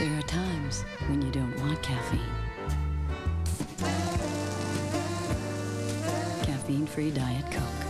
There are times when you don't want caffeine. Caffeine free Diet Coke.